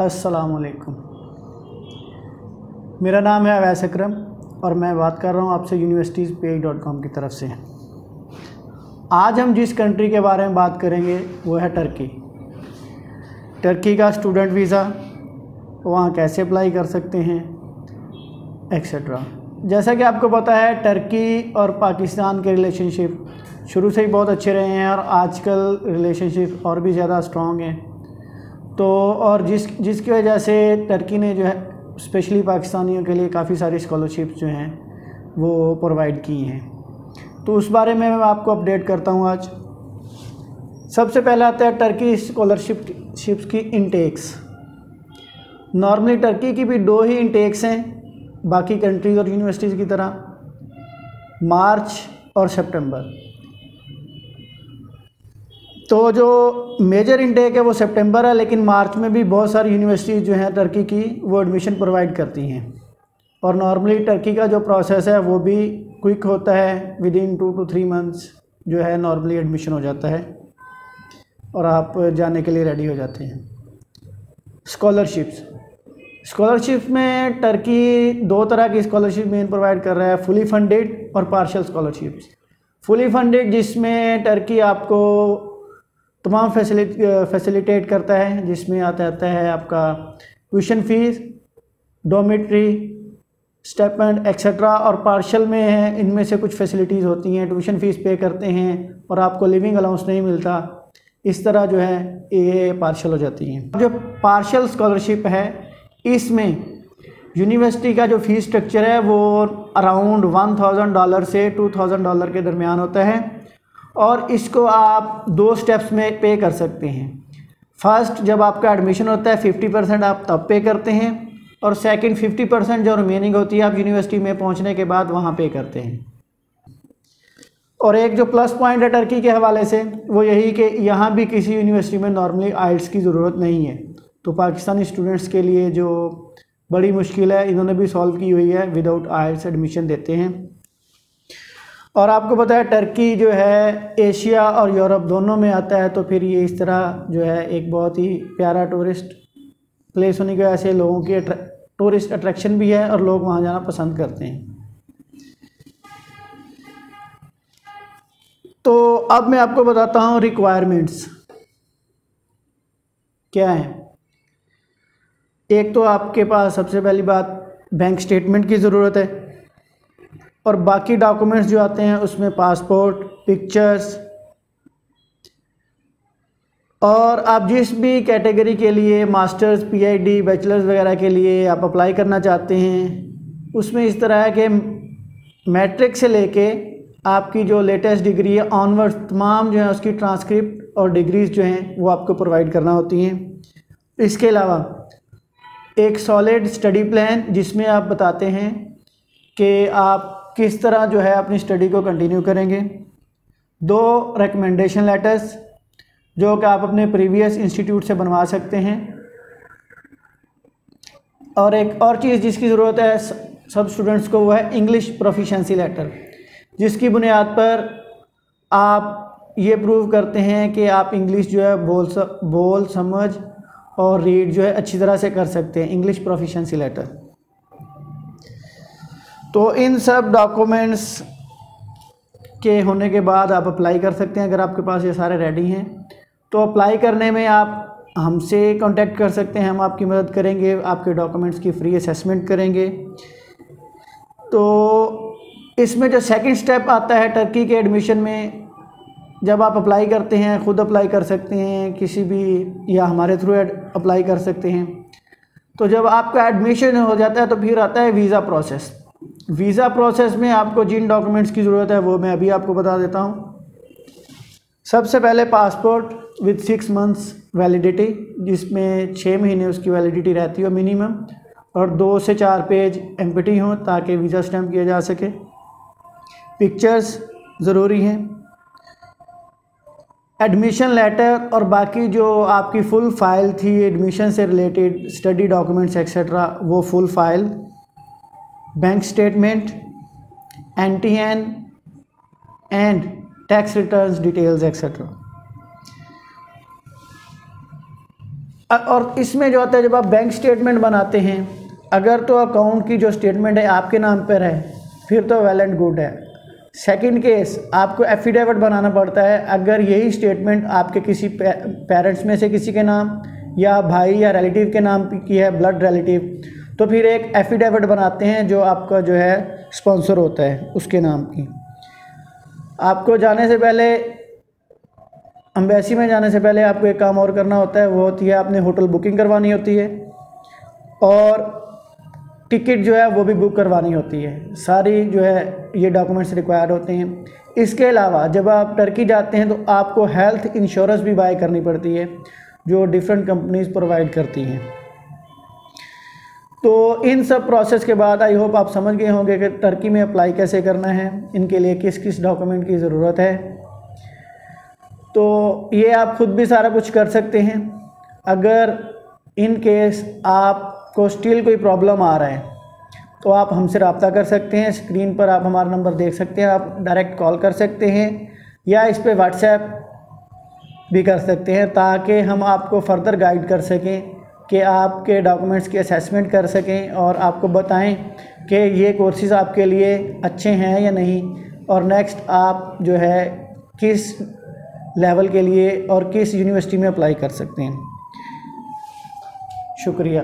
असलकुम मेरा नाम है अवैस अक्रम और मैं बात कर रहा हूँ आपसे यूनिवर्सिटीज़ पे डॉट कॉम की तरफ़ से। आज हम जिस कंट्री के बारे में बात करेंगे, वो है टर्की टर्की का स्टूडेंट वीज़ा वहाँ कैसे अप्लाई कर सकते हैं एक्सेट्रा जैसा कि आपको पता है टर्की और पाकिस्तान के रिलेशनशिप शुरू से ही बहुत अच्छे रहे हैं और आजकल रिलेशनशिप और भी ज़्यादा स्ट्रॉन्ग हैं। तो और जिस, जिसकी वजह से टर्की ने जो है स्पेशली पाकिस्तानियों के लिए काफ़ी सारी स्कॉलरशिप्स जो हैं, वो प्रोवाइड की हैं। तो उस बारे में मैं आपको अपडेट करता हूँ आज। सबसे पहले आता है टर्की स्कॉलरशिप शिप्स की इनटेक्स नॉर्मली टर्की की भी दो ही इनटेक्स हैं, बाकी कंट्रीज़ और यूनिवर्सिटीज़ की तरह मार्च और सितंबर तो जो मेजर इनटेक है वो सितंबर है, लेकिन मार्च में भी बहुत सारी यूनिवर्सिटीज़ जो हैं टर्की की वो एडमिशन प्रोवाइड करती हैं। और नॉर्मली टर्की का जो प्रोसेस है वो भी क्विक होता है within two to three months जो है नॉर्मली एडमिशन हो जाता है और आप जाने के लिए रेडी हो जाते हैं। स्कॉलरशिप्स स्कॉलरशिप में टर्की दो तरह की स्कॉलरशिप मेन प्रोवाइड कर रहा है फुली फंडेड और पार्शल स्कॉलरशिप्स फुली फंडेड जिसमें टर्की आपको तमाम फैसिलिटेट करता है, जिसमें आता आता है आपका tuition fees dormitory stipend etcetera और पार्शल में है, इनमें से कुछ फैसिलिटीज़ होती हैं ट्यूशन फ़ीस पे करते हैं, और आपको लिविंग अलाउंस नहीं मिलता। इस तरह जो है, ये पार्शल हो जाती हैं। जो पार्शल स्कॉलरशिप है, इसमें यूनिवर्सिटी का जो फ़ीस स्ट्रक्चर है, वो अराउंड वन थाउज़ेंड डॉलर से टू थाउज़ेंड डॉलर के दरमियान होता है। और इसको आप दो स्टेप्स में पे कर सकते हैं। फ़र्स्ट जब आपका एडमिशन होता है फिफ्टी परसेंट आप तब पे करते हैं और सेकंड फिफ्टी परसेंट जो रिमेनिंग होती है, आप यूनिवर्सिटी में पहुँचने के बाद वहाँ पे करते हैं। और एक जो प्लस पॉइंट है टर्की के हवाले से, वो यही कि यहाँ भी किसी यूनिवर्सिटी में नॉर्मली आइल्स की ज़रूरत नहीं है। तो पाकिस्तानी स्टूडेंट्स के लिए जो बड़ी मुश्किल है, इन्होंने भी सॉल्व की हुई है विदाउट आइल्स एडमिशन देते हैं। और आपको पता है टर्की जो है, एशिया और यूरोप दोनों में आता है तो फिर ये इस तरह जो है एक बहुत ही प्यारा टूरिस्ट प्लेस होने की वजह से लोगों की टूरिस्ट अट्रैक्शन भी है और लोग वहाँ जाना पसंद करते हैं। तो अब मैं आपको बताता हूँ रिक्वायरमेंट्स क्या है? एक तो आपके पास सबसे पहली बात बैंक स्टेटमेंट की ज़रूरत है। और बाकी डॉक्यूमेंट्स जो आते हैं उसमें पासपोर्ट पिक्चर्स और आप जिस भी कैटेगरी के लिए मास्टर्स पीआईडी बैचलर्स वगैरह के लिए आप अप्लाई करना चाहते हैं, उसमें इस तरह है कि मैट्रिक से लेके आपकी जो लेटेस्ट डिग्री है ऑनवर्ड तमाम जो है उसकी ट्रांसक्रिप्ट और डिग्रीज जो हैं वो आपको प्रोवाइड करना होती हैं। इसके अलावा एक सॉलिड स्टडी प्लान जिसमें आप बताते हैं कि आप किस तरह जो है अपनी स्टडी को कंटिन्यू करेंगे? दो रिकमेंडेशन लेटर्स जो कि आप अपने प्रीवियस इंस्टीट्यूट से बनवा सकते हैं। और एक और चीज़ जिसकी ज़रूरत है सब स्टूडेंट्स को, वो है इंग्लिश प्रोफिशेंसी लेटर जिसकी बुनियाद पर आप ये प्रूव करते हैं कि आप इंग्लिश जो है बोल बोल, समझ और रीड जो है अच्छी तरह से कर सकते हैं। इंग्लिश प्रोफिशेंसी लेटर तो इन सब डॉक्यूमेंट्स के होने के बाद आप अप्लाई कर सकते हैं, अगर आपके पास ये सारे रेडी हैं। तो अप्लाई करने में आप हमसे कांटेक्ट कर सकते हैं, हम आपकी मदद करेंगे, आपके डॉक्यूमेंट्स की फ्री असेसमेंट करेंगे। तो इसमें जो सेकंड स्टेप आता है टर्की के एडमिशन में, जब आप अप्लाई करते हैं, ख़ुद अप्लाई कर सकते हैं, किसी भी या हमारे थ्रू अप्लाई कर सकते हैं। तो जब आपका एडमिशन हो जाता है तो फिर आता है वीज़ा प्रोसेस वीज़ा प्रोसेस में आपको जिन डॉक्यूमेंट्स की ज़रूरत है, वो मैं अभी आपको बता देता हूँ। सबसे पहले passport with six months validity जिसमें छः महीने उसकी वैलिडिटी रहती हो मिनिमम और दो से चार पेज एम हों ताकि वीज़ा स्टैम्प किया जा सके। पिक्चर्स ज़रूरी हैं। एडमिशन लेटर और बाकी जो आपकी फ़ुल फ़ाइल थी एडमिशन से रिलेटेड स्टडी डॉक्यूमेंट्स एक्सेट्रा वो full file bank statement N T N and tax returns details etcetera और इसमें जो होता है, जब आप बैंक स्टेटमेंट बनाते हैं, अगर तो अकाउंट की जो स्टेटमेंट है, आपके नाम पर है, फिर तो वेल एंड गुड है। सेकंड केस आपको एफिडेविट बनाना पड़ता है, अगर यही स्टेटमेंट आपके किसी पेरेंट्स में से किसी के नाम, या भाई या रिलेटिव के नाम की है ब्लड रिलेटिव तो फिर एक एफिडेविट बनाते हैं जो आपका जो है स्पॉन्सर होता है, उसके नाम की। आपको जाने से पहले अम्बेसी में जाने से पहले आपको एक काम और करना होता है, वो होती है आपने होटल बुकिंग करवानी होती है और टिकट जो है वो भी बुक करवानी होती है। सारी जो है ये डॉक्यूमेंट्स रिक्वायर्ड होते हैं। इसके अलावा जब आप टर्की जाते हैं तो आपको हेल्थ इंश्योरेंस भी बाय करनी पड़ती है, जो डिफरेंट कंपनीज़ प्रोवाइड करती हैं। तो इन सब प्रोसेस के बाद आई होप आप समझ गए होंगे कि टर्की में अप्लाई कैसे करना है। इनके लिए किस किस डॉक्यूमेंट की ज़रूरत है। तो ये आप खुद भी सारा कुछ कर सकते हैं। अगर इन केस आपको स्टिल कोई प्रॉब्लम आ रहा है तो आप हमसे रबता कर सकते हैं। स्क्रीन पर आप हमारा नंबर देख सकते हैं। आप डायरेक्ट कॉल कर सकते हैं या इस पर व्हाट्सएप भी कर सकते हैं ताकि हम आपको फर्दर गाइड कर सकें। कि आपके डॉक्यूमेंट्स की असेसमेंट कर सकें और आपको बताएँ कि ये कोर्सेज आपके लिए अच्छे हैं या नहीं। और नेक्स्ट आप जो है किस लेवल के लिए और किस यूनिवर्सिटी में अप्लाई कर सकते हैं। शुक्रिया।